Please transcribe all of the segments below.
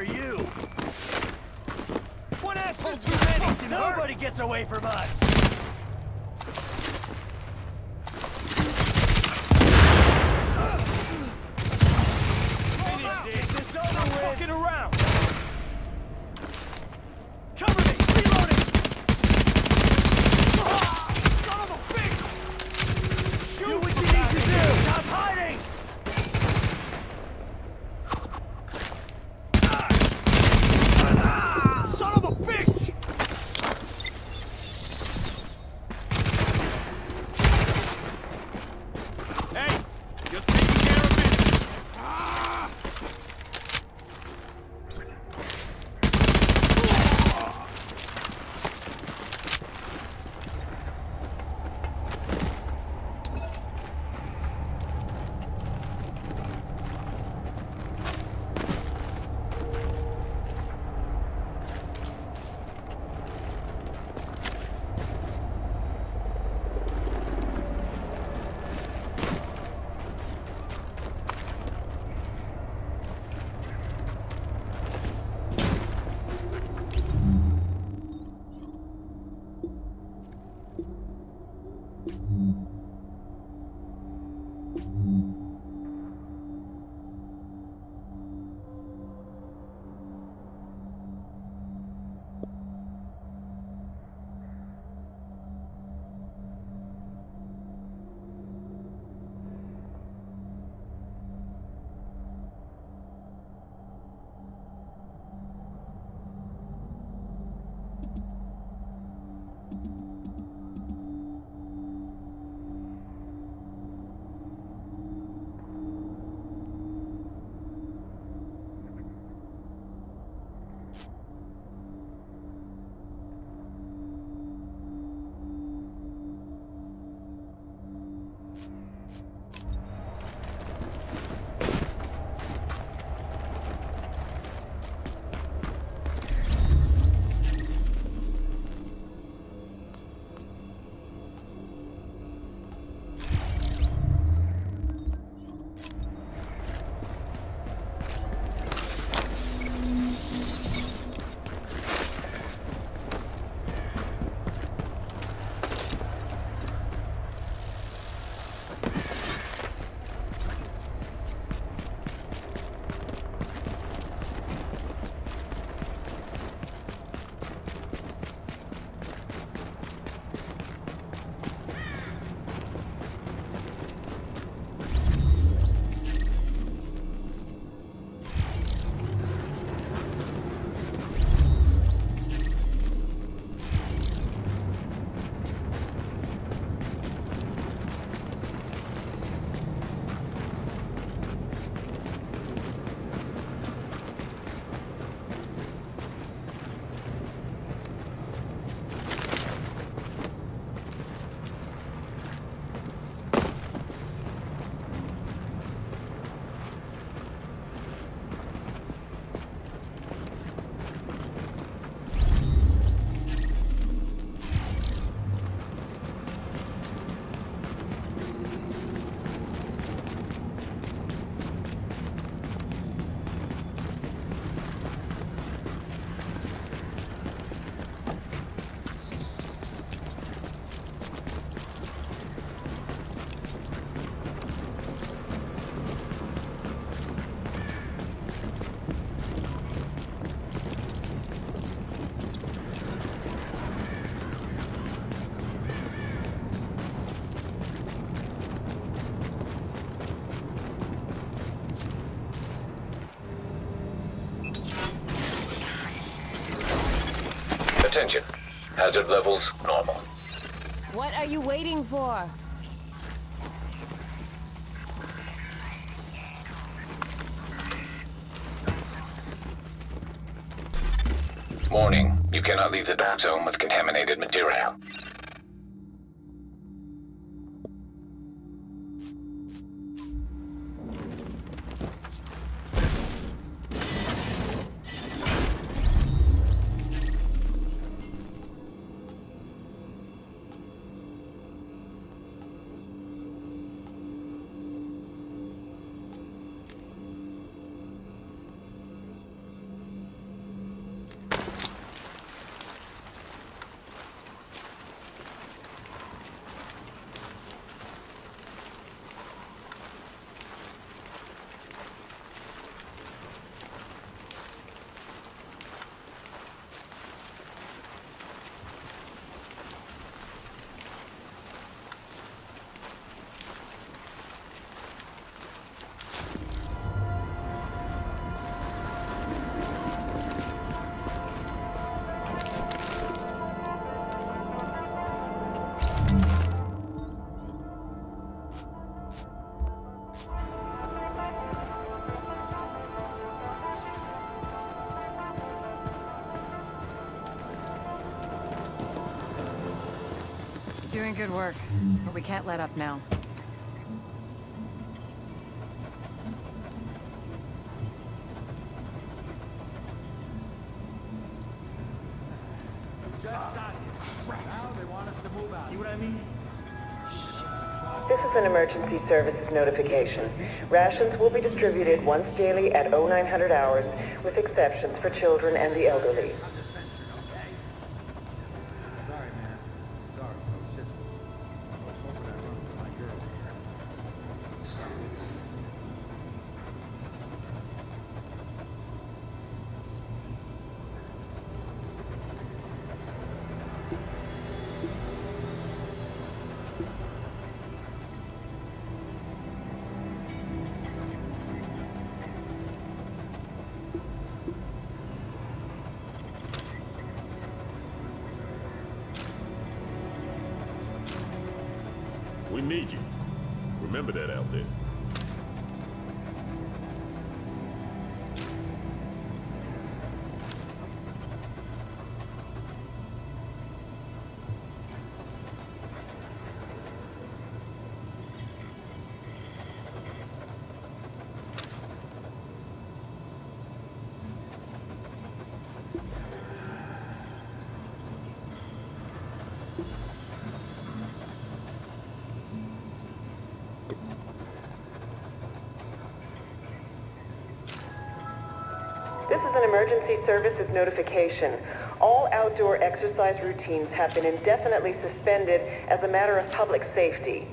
for you. One asshole too many. Nobody gets away from us. Finish this. It's over with. Fucking around. Cover me. Reloading. Son of a bitch. Shoot what you need to do. Stop hiding. Son of a bitch! Hey, just taking care of business. Attention. Hazard levels normal. What are you waiting for? Warning. You cannot leave the dark zone with contaminated material. Doing good work, but we can't let up now. An emergency services notification. Rations will be distributed once daily at 0900 hours, with exceptions for children and the elderly. We need you. Remember that out there. This is an emergency services notification. All outdoor exercise routines have been indefinitely suspended as a matter of public safety.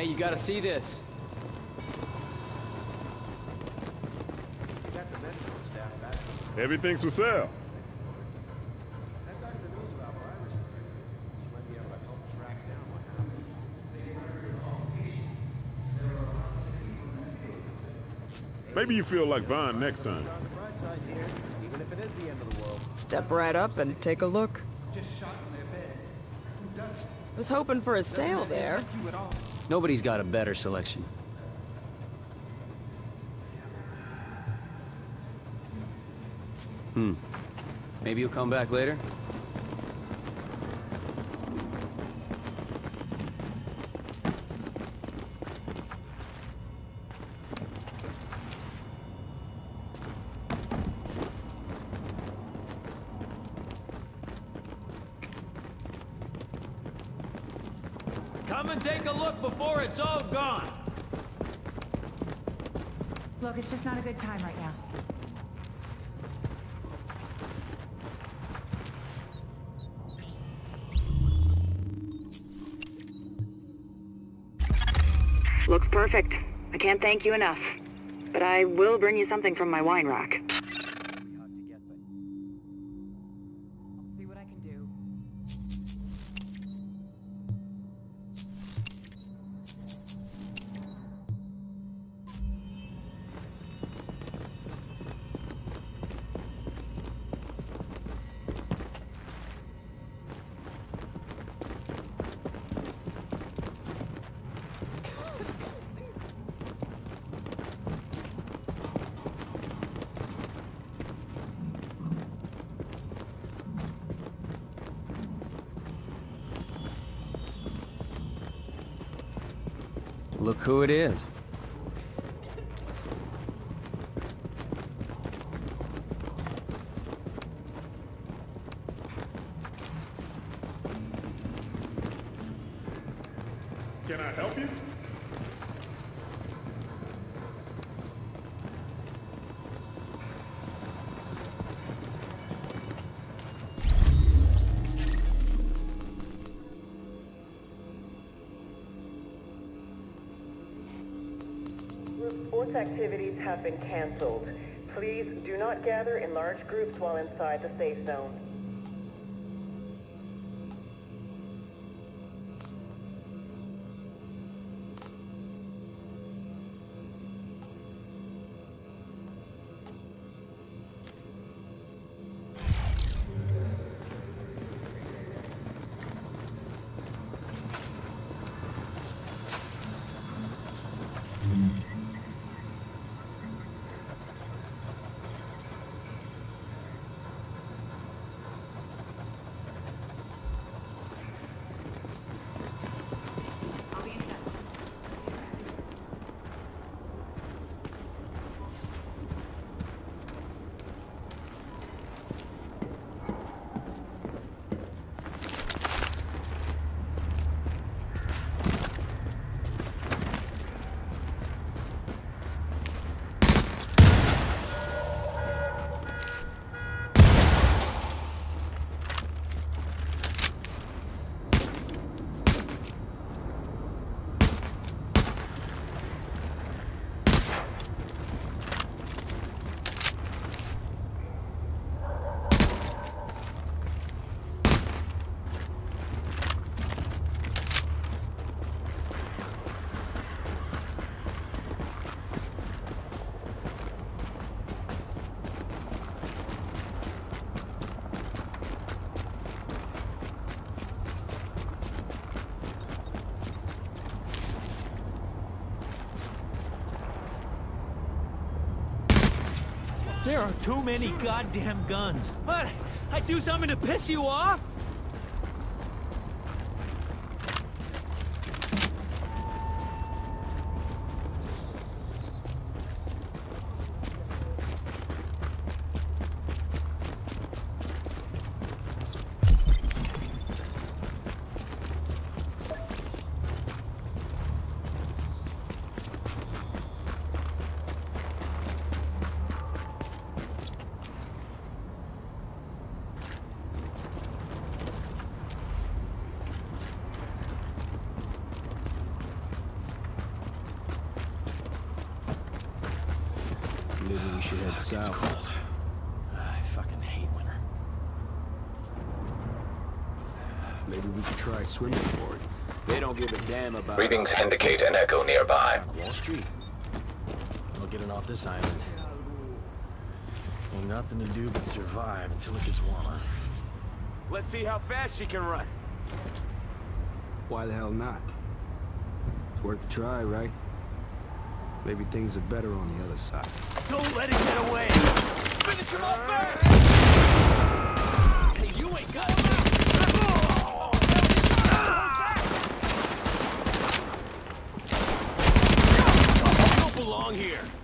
Hey, you gotta see this. We got the medical staff back. Everything's for sale. I got the news about Iris. She might be able to help track down what happened. Maybe you feel like buying next time. On the bright side here, even if it is the end of the world. Step right up and take a look. Just shot in their beds. Who does it? Was hoping for a sale there. Nobody's got a better selection. Hmm. Maybe you'll come back later? Come and take a look before it's all gone. Look, it's just not a good time right now. Looks perfect. I can't thank you enough. But I will bring you something from my wine rack. Look who it is. Sports activities have been canceled. Please do not gather in large groups while inside the safe zone. I'll be in touch. There are too many goddamn guns. What? I'd do something to piss you off? Maybe we should head south. It's cold. I fucking hate winter. Maybe we could try swimming for it. They don't give a damn about Readings indicate an echo nearby. Wall Street. No getting off this island. Ain't nothing to do but survive until it gets warmer. Let's see how fast she can run. Why the hell not? It's worth a try, right? Maybe things are better on the other side. Don't let it get away! Finish him off first! Hey, you ain't got it! belong here.